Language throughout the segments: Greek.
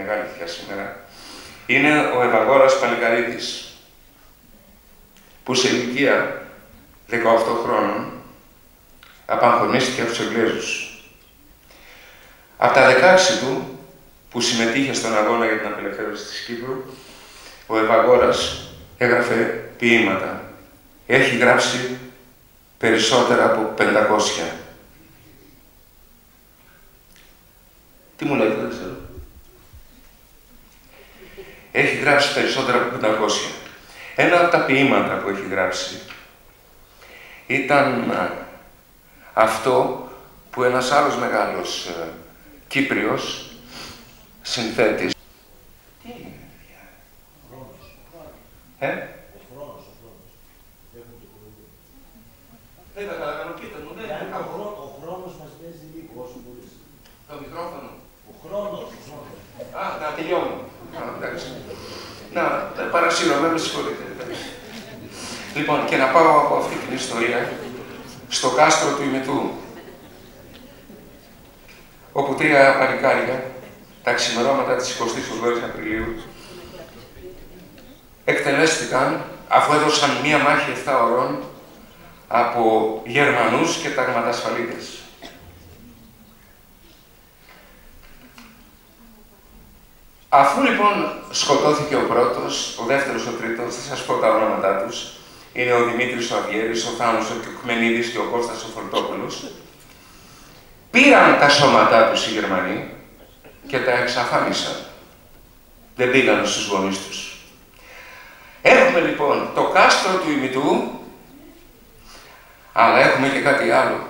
μεγάλη θεία σήμερα, είναι ο Ευαγόρας Παλικαρίτης, που σε ηλικία 18 χρόνων απαγχωνίστηκε από τους Εγγλέζους. Από τα 16 του, που συμμετείχε στον αγώνα για την απελευθέρωση της Κύπρου, ο Ευαγόρας έγραφε ποίηματα. Έχει γράψει περισσότερα από 500. Τι μου λέτε, δεν ξέρω. Έχει γράψει περισσότερα από 500. Ένα από τα ποίηματα που έχει γράψει ήταν αυτό που ένας άλλος μεγάλος ε, Κύπριος συνθέτης. Τι είναι, Ε; Ο χρόνος, ο χρόνος. Δεν τα πείτε μου, ναι. Ο χρόνος μας παίζει λίγο όσο μπορείς. Το μικρόφωνο. Ο χρόνος, ο χρόνος. Α, να τελειώνω. Α, εντάξει. Να, παρασύρωμαι, με συγχωρείτε. Λοιπόν, και να πάω από αυτή την ιστορία στο κάστρο του Ιμετού, όπου τρία παλικάρια, τα ξημερώματα της 28ης Απριλίου, εκτελέστηκαν αφού έδωσαν μία μάχη 7 ώρων από Γερμανούς και ταγματασφαλίτες. Αφού λοιπόν σκοτώθηκε ο πρώτος, ο δεύτερος, ο τρίτος, θα σας πω τα ονόματά τους, είναι ο Δημήτρης ο Αβιέρης, ο Θάνος ο Κιουκμενίδης και ο Κώστας ο Φορτόπουλος, πήραν τα σώματά τους οι Γερμανοί και τα εξαφάνισαν. Δεν πήγαν στους γονείς τους. Έχουμε λοιπόν το κάστρο του ημιτού, αλλά έχουμε και κάτι άλλο,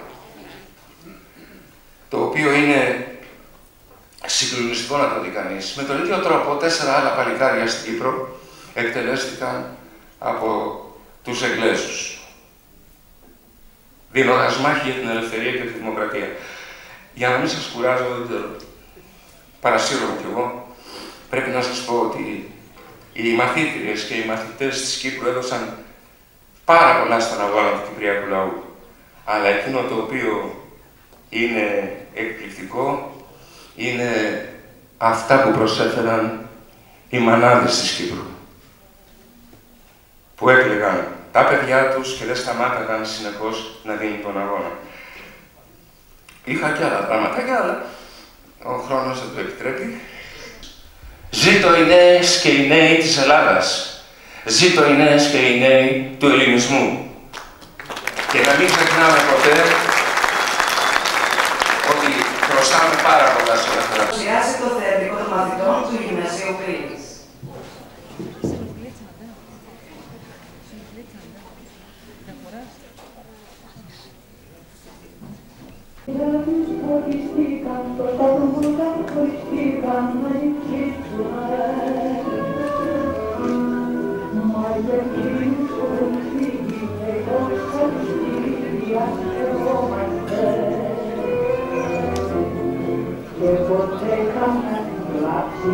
το οποίο είναι συγκλονιστικό να το δει κανείς. Με τον ίδιο τρόπο, τέσσερα άλλα παλικάρια στην Κύπρο εκτελέστηκαν από τους Εγγλέζους, δίνοντας μάχη για την ελευθερία και τη δημοκρατία. Για να μην σας κουράζω, δεν ξέρω, παρασύρωμαι κι εγώ, πρέπει να σας πω ότι οι μαθήτριες και οι μαθητές της Κύπρου έδωσαν πάρα πολλά στον αγώνα του Κυπριακού λαού. Αλλά εκείνο το οποίο είναι εκπληκτικό είναι αυτά που προσέφεραν οι μανάδες της Κύπρου. Που έκλεγαν τα παιδιά τους και δεν σταμάταγαν συνεχώς να δίνουν τον αγώνα. Είχα και άλλα πράγματα, αλλά ο χρόνος δεν το επιτρέπει. Ζήτω οι νέες και οι νέοι της Ελλάδας. Ζήτω οι νέες και οι νέοι του ελληνισμού. Και να μην ξεχνάμε ποτέ ότι χρωστάμε πάρα πολλά σε όλα αυτά. το θεατρικό των μαθητών του Γυμνασίου Κρήτης. χωριστήκαν, μπροστά των βουλγάρ χωριστήκαν, μαζί Μα για Και ποτέ είχαμε λάψει